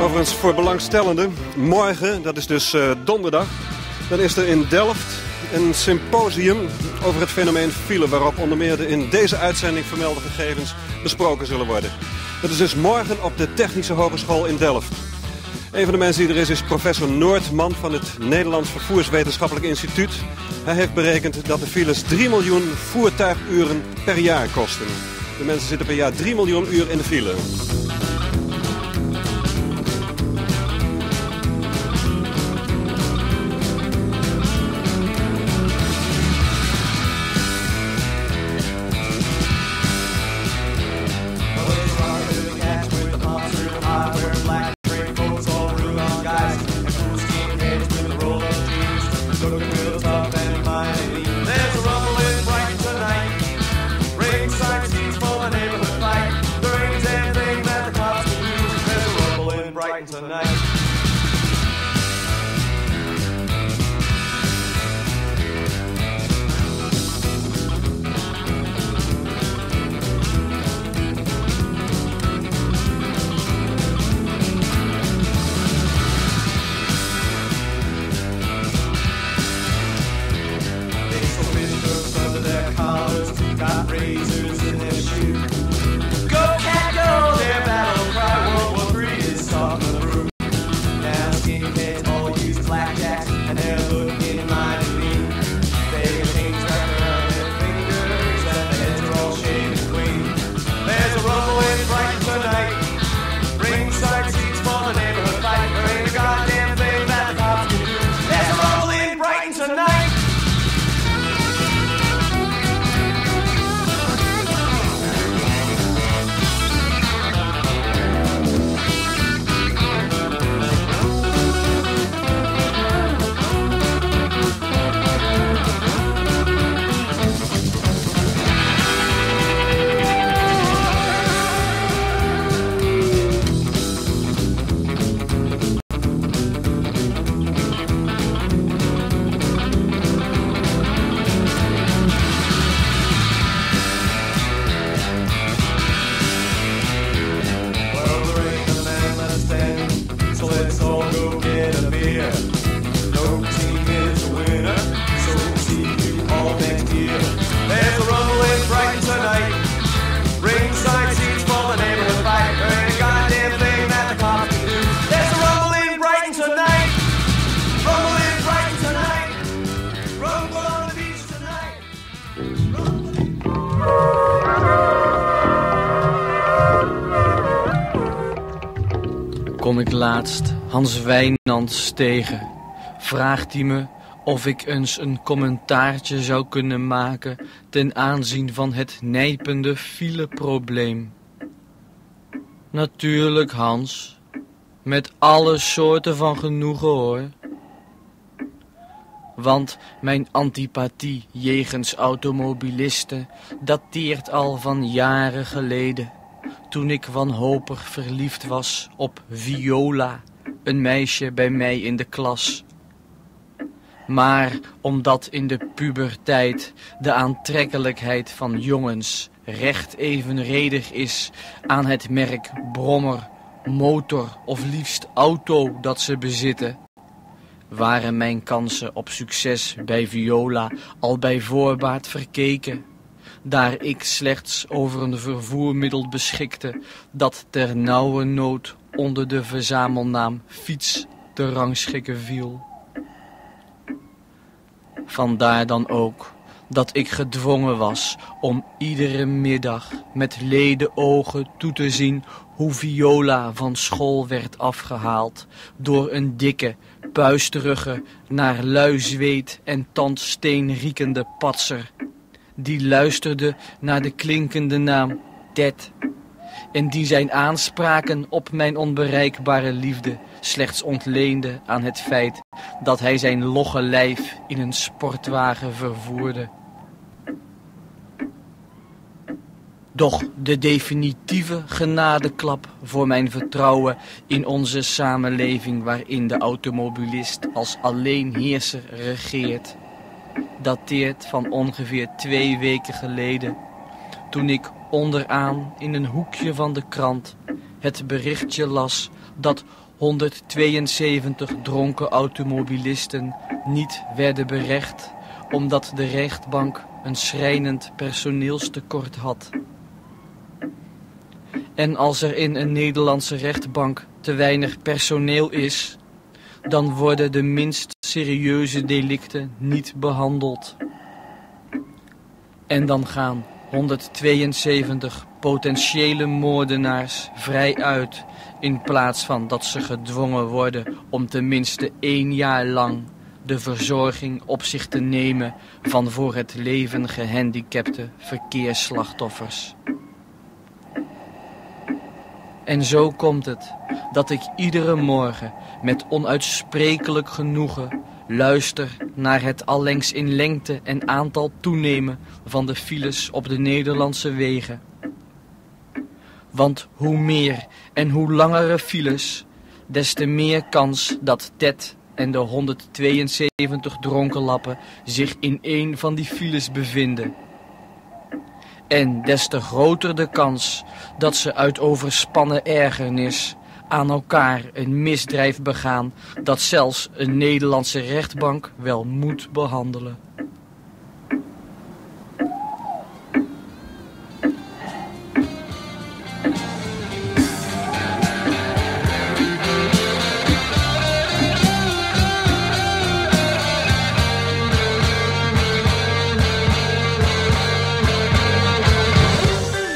Overigens voor belangstellenden, morgen, dat is dus uh, donderdag, dan is er in Delft een symposium over het fenomeen file... waarop onder meer de in deze uitzending vermelde gegevens besproken zullen worden. Dat is dus morgen op de Technische Hogeschool in Delft. Een van de mensen die er is, is professor Noordman van het Nederlands Vervoerswetenschappelijk Instituut. Hij heeft berekend dat de files 3 miljoen voertuiguren per jaar kosten. De mensen zitten per jaar 3 miljoen uur in de file. fighting tonight. Kom ik laatst Hans Wijnands tegen. Vraagt hij me of ik eens een commentaartje zou kunnen maken ten aanzien van het nijpende fileprobleem. Natuurlijk, Hans. Met alle soorten van genoegen, hoor. Want mijn antipathie jegens automobilisten dateert al van jaren geleden toen ik wanhopig verliefd was op Viola, een meisje bij mij in de klas. Maar omdat in de puberteit de aantrekkelijkheid van jongens recht evenredig is aan het merk brommer, motor of liefst auto dat ze bezitten, waren mijn kansen op succes bij Viola al bij voorbaat verkeken daar ik slechts over een vervoermiddel beschikte dat ter nauwe nood onder de verzamelnaam fiets te rangschikken viel. Vandaar dan ook dat ik gedwongen was om iedere middag met leden ogen toe te zien hoe Viola van school werd afgehaald door een dikke, puisterige, naar luizweet en tandsteen riekende patser die luisterde naar de klinkende naam Ted. En die zijn aanspraken op mijn onbereikbare liefde slechts ontleende aan het feit dat hij zijn logge lijf in een sportwagen vervoerde. Doch de definitieve genadeklap voor mijn vertrouwen in onze samenleving waarin de automobilist als alleenheerser regeert dateert van ongeveer twee weken geleden. Toen ik onderaan in een hoekje van de krant het berichtje las dat 172 dronken automobilisten niet werden berecht omdat de rechtbank een schrijnend personeelstekort had. En als er in een Nederlandse rechtbank te weinig personeel is, dan worden de minst serieuze delicten niet behandeld. En dan gaan 172 potentiële moordenaars vrij uit in plaats van dat ze gedwongen worden om tenminste één jaar lang de verzorging op zich te nemen van voor het leven gehandicapte verkeersslachtoffers. En zo komt het dat ik iedere morgen met onuitsprekelijk genoegen luister naar het allengs in lengte en aantal toenemen van de files op de Nederlandse wegen. Want hoe meer en hoe langere files, des te meer kans dat Ted en de 172 dronkenlappen zich in een van die files bevinden. En des te groter de kans dat ze uit overspannen ergernis aan elkaar een misdrijf begaan dat zelfs een Nederlandse rechtbank wel moet behandelen.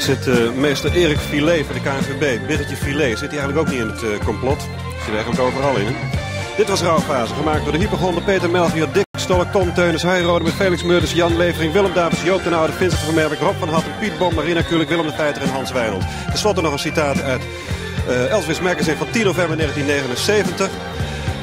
Zit uh, meester Erik Filet van de KNVB, Birgitje Filet, zit hij eigenlijk ook niet in het uh, complot? Zit eigenlijk overal in. Dit was Rauwfase, gemaakt door de hypergonden Peter Melchior, Dick Stolk, Tom Teunis, Heirode met Felix Meurders, Jan Levering, Willem Davids, Joop den Oude, Vincent van Merwijk, Rob van Hatten, Piet Bom, Marina Kulik, Willem de Feiter en Hans Wijnald. Ten slotte nog een citaat uit uh, Elvis Magazine van 10 november 1979.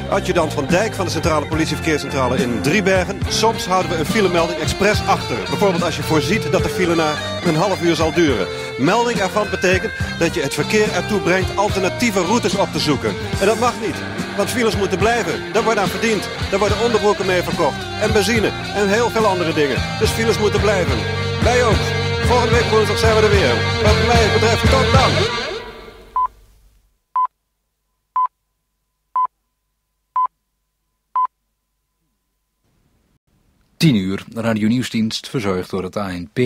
Adjudant van Dijk van de Centrale Politieverkeerscentrale in Driebergen. Soms houden we een filemelding expres achter. Bijvoorbeeld als je voorziet dat de file na een half uur zal duren. Melding ervan betekent dat je het verkeer ertoe brengt alternatieve routes op te zoeken. En dat mag niet, want files moeten blijven. Daar wordt aan verdiend. Daar worden onderbroeken mee verkocht. En benzine en heel veel andere dingen. Dus files moeten blijven. Wij ook. Volgende week woensdag zijn we er weer. Wat mij betreft, tot dan. 10 uur, radio nieuwsdienst verzorgd door het ANP.